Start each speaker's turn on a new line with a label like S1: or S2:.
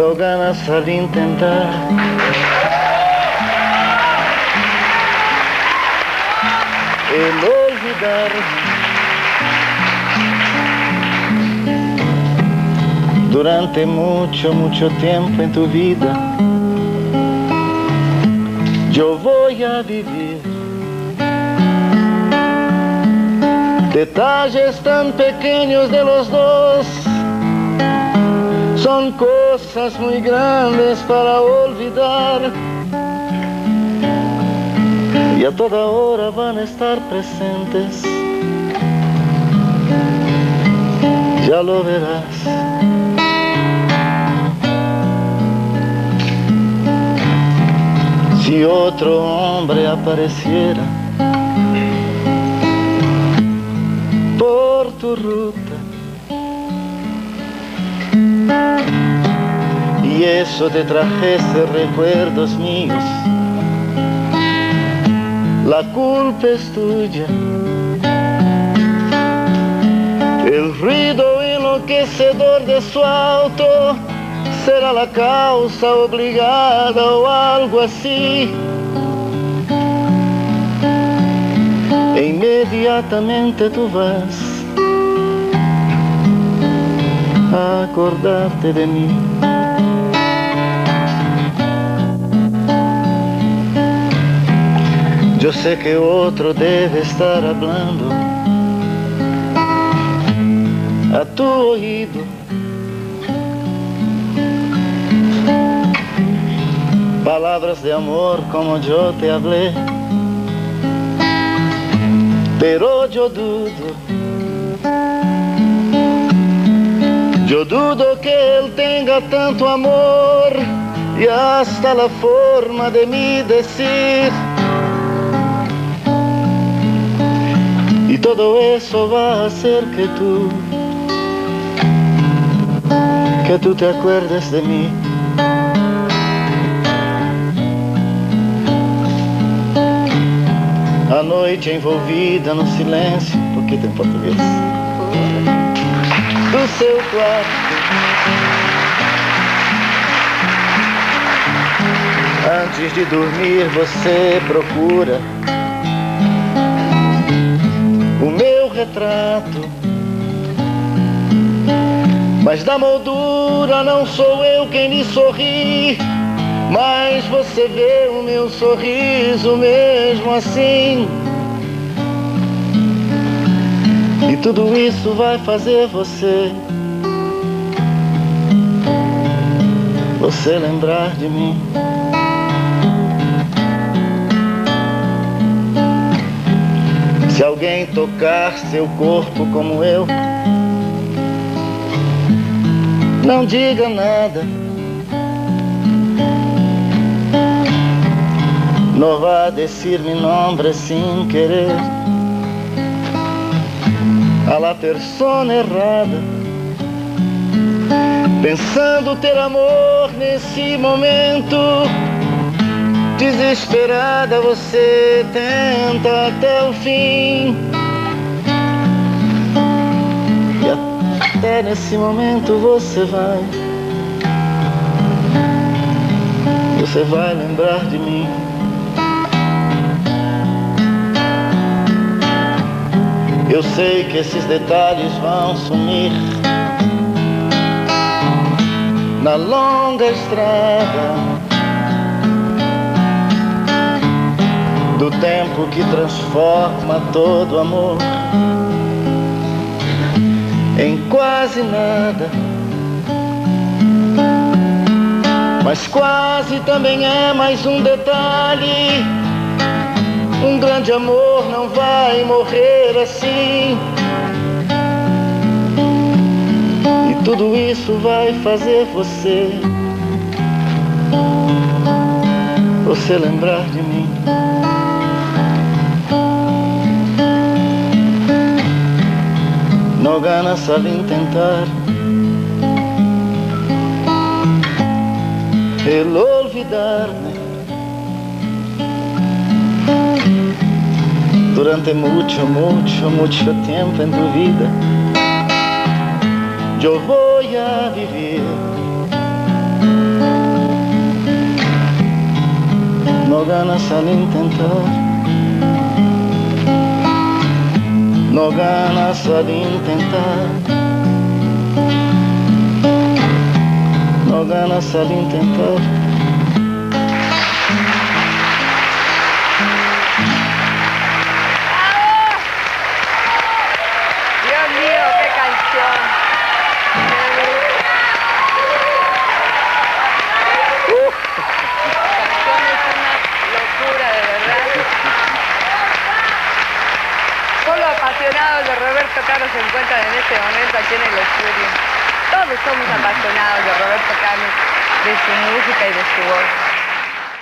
S1: No ganas al intentar. El olvidar. Durante mucho, mucho tiempo en tu vida, yo voy a vivir detalles tan pequeños de los dos son cosas muy grandes para olvidar y a toda hora van a estar presentes. Ya lo verás. Si otro hombre apareciera por tu ruta eso te trajese recuerdos míos, la culpa es tuya. El ruido enloquecedor de su auto será la causa obligada o algo así. E inmediatamente tú vas a acordarte de mí. Yo sé que otro debe estar hablando a tu oído. Palabras de amor como yo te hablé. Pero yo dudo, yo dudo que él tenga tanto amor y hasta la forma de mí decir. Y todo eso va a hacer que tú, que tú te acuerdes de mí. A noite envolvida no silêncio, porque tem português, do seu quarto. Antes de dormir, você procura o meu retrato. Mas da moldura não sou eu quem lhe sorri. Mas você vê o meu sorriso mesmo assim. E tudo isso vai fazer você. Você lembrar de mim. Se alguém tocar seu corpo como eu, não diga nada. No va a decir mi nombre sin querer a la persona errada. Pensando ter amor nesse momento, desesperada você tenta até o fim. E até nesse momento você vai, você vai lembrar de mim. Eu sei que esses detalhes vão sumir na longa estrada do tempo que transforma todo amor em quase nada. Mas quase também é mais um detalhe. Um grande amor não vai morrer assim. E tudo isso vai fazer você, você lembrar de mim. no gana sabem tentar. El olvidar-me durante muito, muito, muito tempo em tu vida. Eu vou a viver. No ganas al intentar. No ganas al intentar. No ganas al intentar.
S2: Apasionados de Roberto Carlos se encuentran en este momento aquí en el estudio. Todos somos apasionados de Roberto Carlos, de su música y de su voz.